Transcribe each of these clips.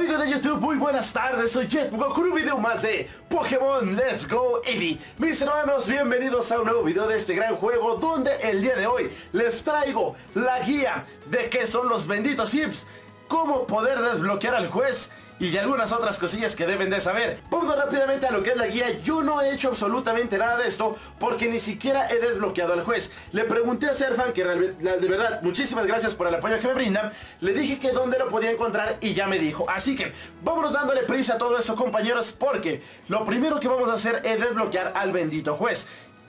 Amigos de YouTube, muy buenas tardes, soy Jetbook con un video más de Pokémon Let's Go Eevee. Mis hermanos, bienvenidos a un nuevo video de este gran juego Donde el día de hoy les traigo la guía de qué son los benditos Zips Cómo poder desbloquear al juez y algunas otras cosillas que deben de saber. Vamos rápidamente a lo que es la guía. Yo no he hecho absolutamente nada de esto porque ni siquiera he desbloqueado al juez. Le pregunté a Serfan, que de verdad, muchísimas gracias por el apoyo que me brindan. Le dije que dónde lo podía encontrar y ya me dijo. Así que vámonos dándole prisa a todo esto compañeros porque lo primero que vamos a hacer es desbloquear al bendito juez.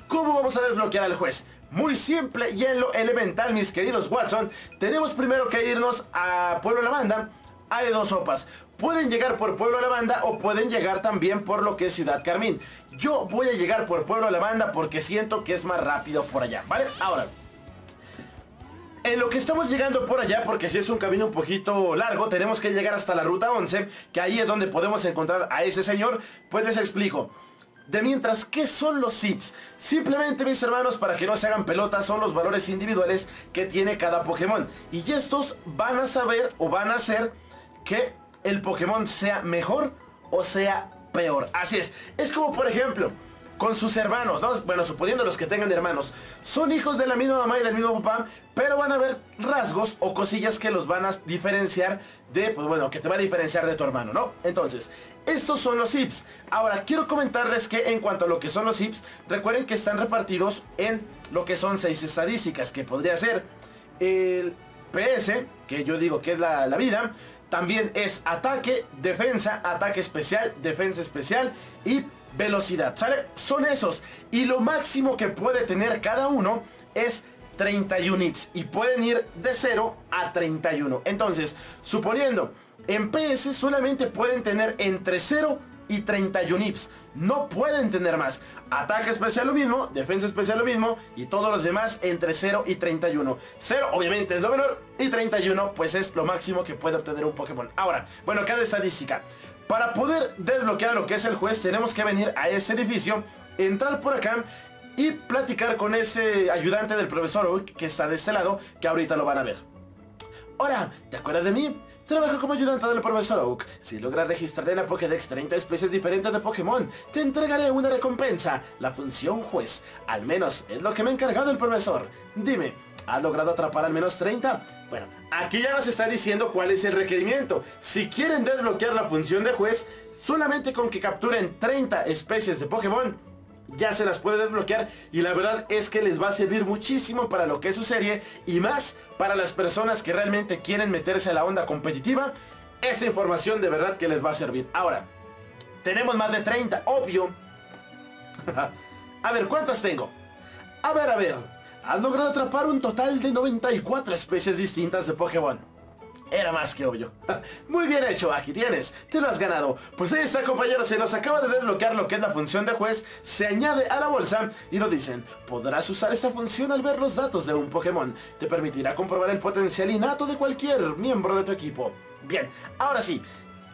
¿Cómo vamos a desbloquear al juez? Muy simple y en lo elemental, mis queridos Watson. Tenemos primero que irnos a Pueblo Lavanda. Hay dos sopas. Pueden llegar por Pueblo la Banda o pueden llegar también por lo que es Ciudad Carmín. Yo voy a llegar por Pueblo la Banda porque siento que es más rápido por allá, ¿vale? Ahora, en lo que estamos llegando por allá, porque si es un camino un poquito largo, tenemos que llegar hasta la ruta 11, que ahí es donde podemos encontrar a ese señor, pues les explico. De mientras, ¿qué son los zips? Simplemente, mis hermanos, para que no se hagan pelotas, son los valores individuales que tiene cada Pokémon. Y estos van a saber o van a hacer que el Pokémon sea mejor o sea peor. Así es. Es como por ejemplo, con sus hermanos, ¿no? Bueno, suponiendo los que tengan hermanos, son hijos de la misma mamá y del mismo papá, pero van a haber rasgos o cosillas que los van a diferenciar de, pues bueno, que te va a diferenciar de tu hermano, ¿no? Entonces, estos son los zips. Ahora, quiero comentarles que en cuanto a lo que son los zips, recuerden que están repartidos en lo que son seis estadísticas, que podría ser el PS, que yo digo que es la vida, también es ataque, defensa, ataque especial, defensa especial y velocidad, ¿sale? Son esos. Y lo máximo que puede tener cada uno es 31 IPs. Y pueden ir de 0 a 31. Entonces, suponiendo, en PS solamente pueden tener entre 0 y 31 IPs. No pueden tener más. Ataque especial lo mismo, defensa especial lo mismo y todos los demás entre 0 y 31. 0 obviamente es lo menor y 31 pues es lo máximo que puede obtener un Pokémon. Ahora, bueno, cada estadística. Para poder desbloquear lo que es el juez tenemos que venir a ese edificio, entrar por acá y platicar con ese ayudante del profesor Oak que está de este lado, que ahorita lo van a ver. Ahora, ¿te acuerdas de mí? Trabajo como ayudante del profesor Oak. Si logras registrar en la Pokédex 30 especies diferentes de Pokémon, te entregaré una recompensa, la función juez. Al menos es lo que me ha encargado el profesor. Dime, ¿has logrado atrapar al menos 30? Bueno, aquí ya nos está diciendo cuál es el requerimiento. Si quieren desbloquear la función de juez, solamente con que capturen 30 especies de Pokémon, ya se las puede desbloquear y la verdad es que les va a servir muchísimo para lo que es su serie y más para las personas que realmente quieren meterse a la onda competitiva. Esa información de verdad que les va a servir. Ahora, tenemos más de 30, obvio. a ver, ¿cuántas tengo? A ver, a ver. Has logrado atrapar un total de 94 especies distintas de Pokémon. Era más que obvio. Muy bien hecho, aquí tienes. Te lo has ganado. Pues ahí está, compañeros. Se nos acaba de desbloquear lo que es la función de juez. Se añade a la bolsa y nos dicen, podrás usar esta función al ver los datos de un Pokémon. Te permitirá comprobar el potencial innato de cualquier miembro de tu equipo. Bien, ahora sí.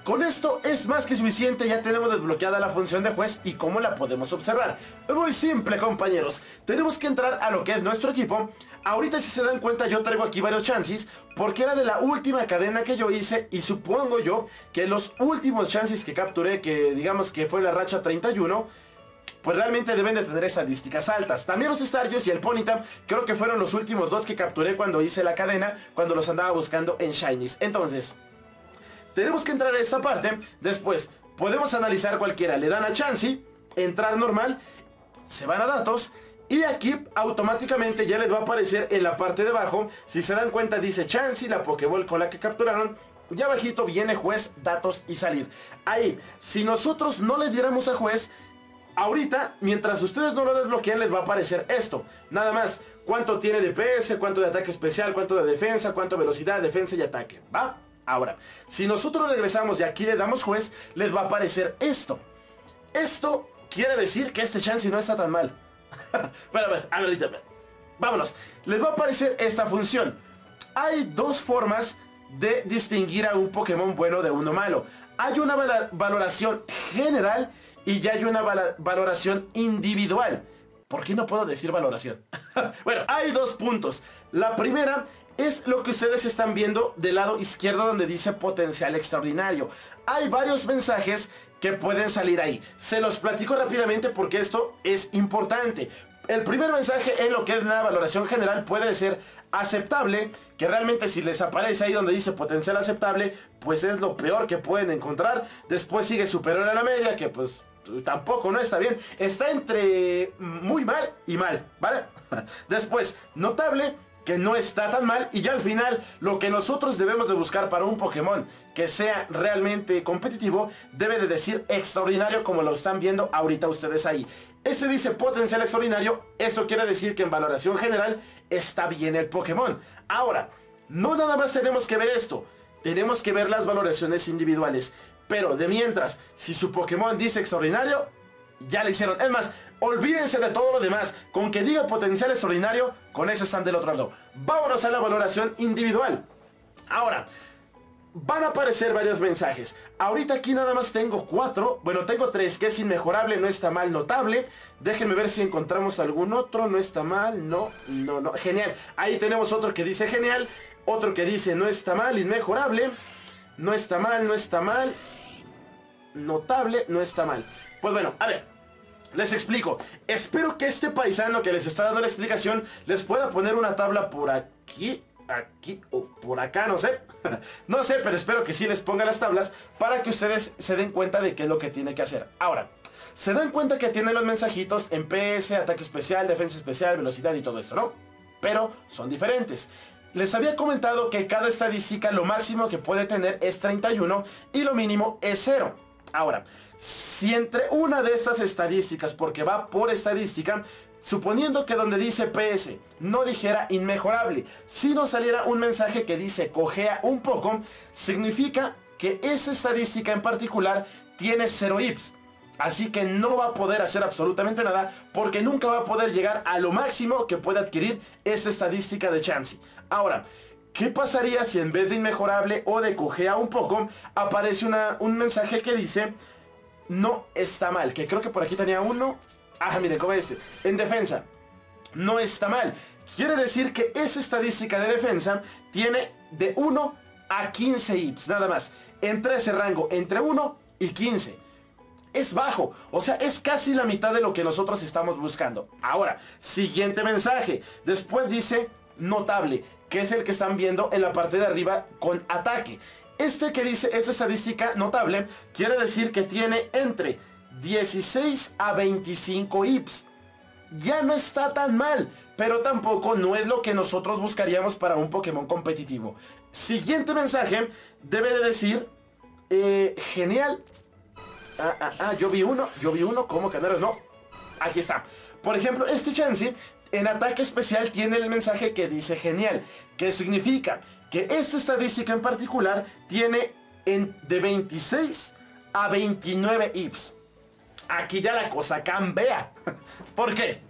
Con esto es más que suficiente, ya tenemos desbloqueada la función de juez y cómo la podemos observar. Muy simple compañeros, tenemos que entrar a lo que es nuestro equipo. Ahorita si se dan cuenta yo traigo aquí varios chances porque era de la última cadena que yo hice y supongo yo que los últimos chances que capturé, que digamos que fue la racha 31, pues realmente deben de tener estadísticas altas. También los Stargios y el Ponyta creo que fueron los últimos dos que capturé cuando hice la cadena, cuando los andaba buscando en Shinies. Entonces, tenemos que entrar a esta parte. Después, podemos analizar cualquiera. Le dan a Chansey, entrar normal, se van a datos. Y aquí automáticamente ya les va a aparecer en la parte de abajo. Si se dan cuenta dice Chansey, la Pokéball con la que capturaron. Y abajito viene juez, datos y salir. Ahí, si nosotros no le diéramos a juez, ahorita, mientras ustedes no lo desbloqueen, les va a aparecer esto. Nada más, cuánto tiene de PS, cuánto de ataque especial, cuánto de defensa, cuánto velocidad, defensa y ataque. ¿Va? Ahora, si nosotros regresamos y aquí le damos juez, les va a aparecer esto. Esto quiere decir que este chance no está tan mal. bueno, a ver, a ver, vámonos. Les va a aparecer esta función. Hay dos formas de distinguir a un Pokémon bueno de uno malo. Hay una valoración general y ya hay una valoración individual. ¿Por qué no puedo decir valoración? bueno, hay dos puntos. La primera es lo que ustedes están viendo del lado izquierdo donde dice potencial extraordinario. Hay varios mensajes que pueden salir ahí. Se los platico rápidamente porque esto es importante. El primer mensaje en lo que es la valoración general puede ser aceptable, que realmente si les aparece ahí donde dice potencial aceptable, pues es lo peor que pueden encontrar. Después sigue superior a la media, que pues tampoco no está bien. Está entre muy mal y mal, ¿vale? Después, notable, que no está tan mal y ya al final lo que nosotros debemos de buscar para un Pokémon que sea realmente competitivo debe de decir extraordinario como lo están viendo ahorita ustedes ahí. Ese dice potencial extraordinario, eso quiere decir que en valoración general está bien el Pokémon. Ahora, no nada más tenemos que ver esto, tenemos que ver las valoraciones individuales. Pero de mientras, si su Pokémon dice extraordinario, ya le hicieron. Es más, olvídense de todo lo demás. Con que diga potencial extraordinario, con eso están del otro lado. Vámonos a la valoración individual. Ahora, van a aparecer varios mensajes. Ahorita aquí nada más tengo cuatro. Bueno, tengo tres, que es inmejorable, no está mal, notable. Déjenme ver si encontramos algún otro. No está mal, no, no, no. Genial. Ahí tenemos otro que dice genial. Otro que dice no está mal, inmejorable. No está mal, no está mal. Notable, no está mal. Pues bueno, a ver, les explico. Espero que este paisano que les está dando la explicación les pueda poner una tabla por aquí, aquí o por acá, no sé. no sé, pero espero que sí les ponga las tablas para que ustedes se den cuenta de qué es lo que tiene que hacer. Ahora, se dan cuenta que tiene los mensajitos en PS, ataque especial, defensa especial, velocidad y todo esto, ¿no? Pero son diferentes. Les había comentado que cada estadística lo máximo que puede tener es 31 y lo mínimo es 0. Ahora, si entre una de estas estadísticas, porque va por estadística, suponiendo que donde dice PS no dijera inmejorable, si no saliera un mensaje que dice cojea un poco, significa que esa estadística en particular tiene 0 IPS. Así que no va a poder hacer absolutamente nada porque nunca va a poder llegar a lo máximo que puede adquirir esa estadística de Chansey. Ahora, ¿qué pasaría si en vez de inmejorable o de cojea un poco aparece un mensaje que dice no está mal. Que creo que por aquí tenía uno. Ah, mire, como este. En defensa. No está mal. Quiere decir que esa estadística de defensa tiene de 1 a 15 IPs, nada más. Entre ese rango, entre 1 y 15. Es bajo, o sea, es casi la mitad de lo que nosotros estamos buscando. Ahora, siguiente mensaje. Después dice notable, que es el que están viendo en la parte de arriba con ataque. Este que dice, esta estadística notable, quiere decir que tiene entre 16 a 25 IPs. Ya no está tan mal, pero tampoco no es lo que nosotros buscaríamos para un Pokémon competitivo. Siguiente mensaje debe de decir, eh, genial. Ah, ah, ah, yo vi uno, yo vi uno, ¿cómo que no? Aquí está. Por ejemplo, este Chansey en ataque especial tiene el mensaje que dice genial, que significa que esta estadística en particular tiene en, de 26 a 29 IPS. Aquí ya la cosa cambia. ¿Por qué?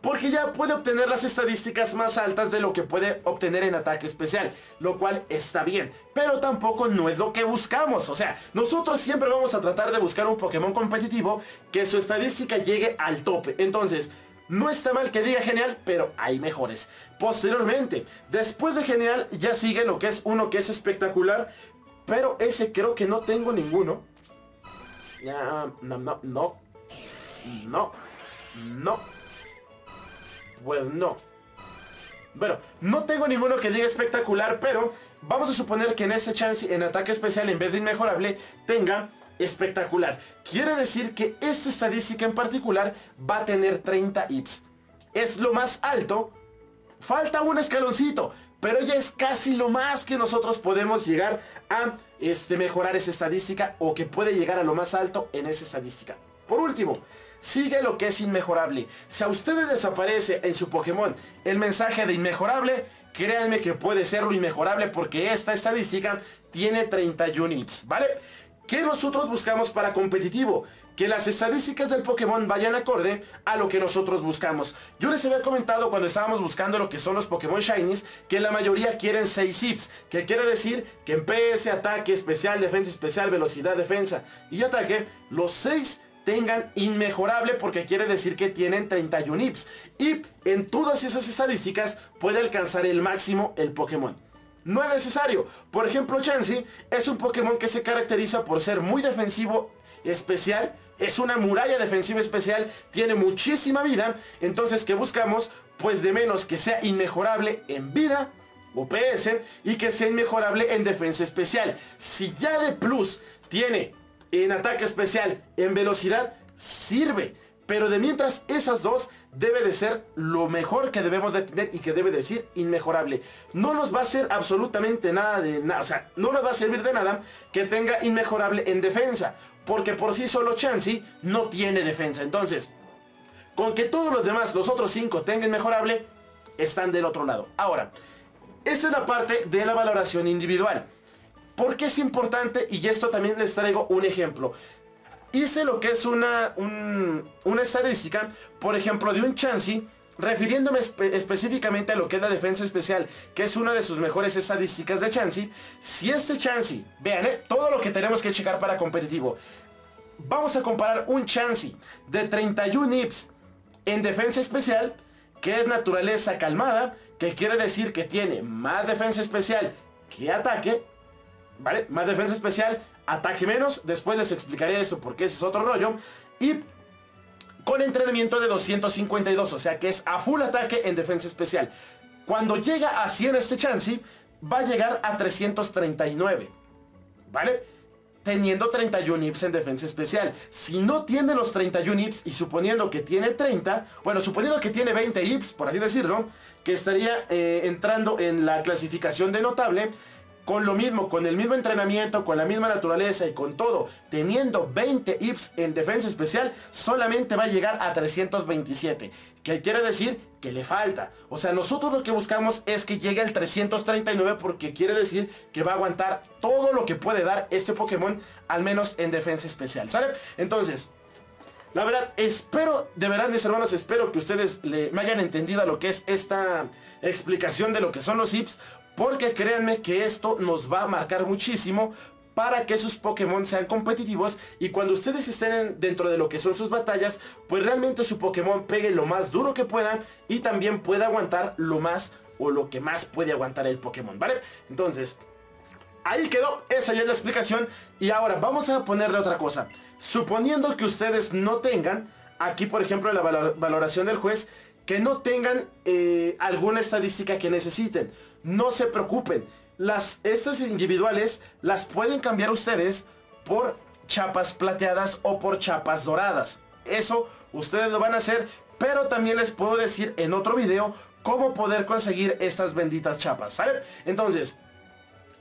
Porque ya puede obtener las estadísticas más altas de lo que puede obtener en ataque especial, lo cual está bien, pero tampoco no es lo que buscamos, o sea, nosotros siempre vamos a tratar de buscar un Pokémon competitivo que su estadística llegue al tope, entonces, no está mal que diga genial, pero hay mejores. Posteriormente, después de genial, ya sigue lo que es uno que es espectacular. Pero ese creo que no tengo ninguno. No, no, no, no. No. No. Pues no. Bueno, no tengo ninguno que diga espectacular, pero vamos a suponer que en este chance, en ataque especial, en vez de inmejorable, tenga espectacular. Quiere decir que esta estadística en particular va a tener 30 IPS. Es lo más alto. Falta un escaloncito, pero ya es casi lo más que nosotros podemos llegar a este, mejorar esa estadística o que puede llegar a lo más alto en esa estadística. Por último, sigue lo que es inmejorable. Si a ustedes desaparece en su Pokémon el mensaje de inmejorable, créanme que puede ser lo inmejorable porque esta estadística tiene 31 IPS, ¿vale? ¿Qué nosotros buscamos para competitivo? Que las estadísticas del Pokémon vayan acorde a lo que nosotros buscamos. Yo les había comentado cuando estábamos buscando lo que son los Pokémon Shinies, que la mayoría quieren 6 zips, que quiere decir que en PS, ataque, especial, defensa, especial, velocidad, defensa y ataque, los 6 tengan inmejorable porque quiere decir que tienen 31 IPs. Y en todas esas estadísticas puede alcanzar el máximo el Pokémon. No es necesario. Por ejemplo, Chansey es un Pokémon que se caracteriza por ser muy defensivo especial. Es una muralla defensiva especial. Tiene muchísima vida. Entonces, ¿qué buscamos? Pues de menos que sea inmejorable en vida o PS y que sea inmejorable en defensa especial. Si ya de plus tiene en ataque especial, en velocidad, sirve. Pero de mientras esas dos debe de ser lo mejor que debemos de tener y que debe de ser inmejorable. No nos va a hacer absolutamente nada de nada, o sea, no nos va a servir de nada que tenga inmejorable en defensa, porque por sí solo Chansey no tiene defensa. Entonces, con que todos los demás, los otros cinco tengan inmejorable, están del otro lado. Ahora, esa es la parte de la valoración individual. ¿Por qué es importante? Y esto también les traigo un ejemplo. Hice lo que es una, una estadística, por ejemplo, de un Chansey, refiriéndome específicamente a lo que es la defensa especial, que es una de sus mejores estadísticas de Chansey. Si este Chansey, vean, eh, todo lo que tenemos que checar para competitivo. Vamos a comparar un Chansey de 31 IPs en defensa especial, que es naturaleza calmada, que quiere decir que tiene más defensa especial que ataque, ¿vale? Más defensa especial, ataque menos. Después les explicaré eso porque ese es otro rollo. Y con entrenamiento de 252, o sea que es a full ataque en defensa especial. Cuando llega a 100 este Chansey, va a llegar a 339. ¿Vale? Teniendo 31 IPs en defensa especial. Si no tiene los 31 IPs y suponiendo que tiene 30, bueno, suponiendo que tiene 20 IPs, por así decirlo, que estaría eh, entrando en la clasificación de notable, con lo mismo, con el mismo entrenamiento, con la misma naturaleza y con todo, teniendo 20 IPs en defensa especial, solamente va a llegar a 327. Que quiere decir que le falta. O sea, nosotros lo que buscamos es que llegue al 339 porque quiere decir que va a aguantar todo lo que puede dar este Pokémon, al menos en defensa especial, ¿sale? Entonces, la verdad, espero, de verdad mis hermanos, espero que ustedes me hayan entendido lo que es esta explicación de lo que son los IPs. Porque créanme que esto nos va a marcar muchísimo para que sus Pokémon sean competitivos y cuando ustedes estén dentro de lo que son sus batallas, pues realmente su Pokémon pegue lo más duro que puedan y también pueda aguantar lo más o lo que más puede aguantar el Pokémon, ¿vale? Entonces, ahí quedó, esa ya es la explicación y ahora vamos a ponerle otra cosa. Suponiendo que ustedes no tengan, aquí por ejemplo la valoración del juez, que no tengan eh, alguna estadística que necesiten no se preocupen. Las, estas individuales las pueden cambiar ustedes por chapas plateadas o por chapas doradas. Eso ustedes lo van a hacer, pero también les puedo decir en otro video cómo poder conseguir estas benditas chapas, ¿sale? Entonces,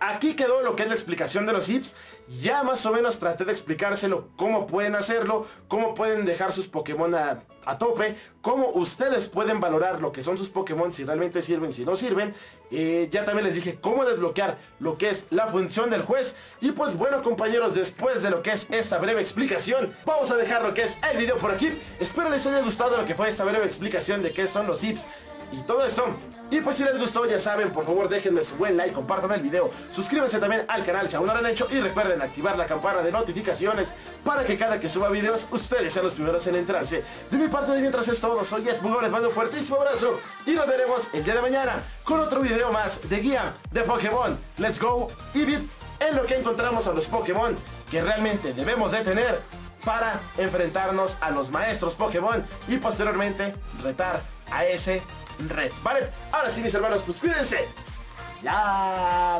Aquí quedó lo que es la explicación de los IPs. Ya más o menos traté de explicárselo cómo pueden hacerlo, cómo pueden dejar sus Pokémon a, tope, cómo ustedes pueden valorar lo que son sus Pokémon, si realmente sirven, si no sirven. Eh, ya también les dije cómo desbloquear lo que es la función del juez. Y pues bueno compañeros, después de lo que es esta breve explicación, vamos a dejar lo que es el video por aquí. Espero les haya gustado lo que fue esta breve explicación de qué son los IPs y todo eso. Y pues si les gustó, ya saben, por favor déjenme su buen like, compartan el video, suscríbanse también al canal si aún no lo han hecho y recuerden activar la campana de notificaciones para que cada que suba videos ustedes sean los primeros en enterarse. De mi parte de mientras es todo, soy Ed les mando un fuertísimo abrazo y nos veremos el día de mañana con otro video más de guía de Pokémon. Let's go y en lo que encontramos a los Pokémon que realmente debemos de tener para enfrentarnos a los maestros Pokémon y posteriormente retar a ese red, ¿vale? Ahora sí, mis hermanos, pues cuídense. Ya.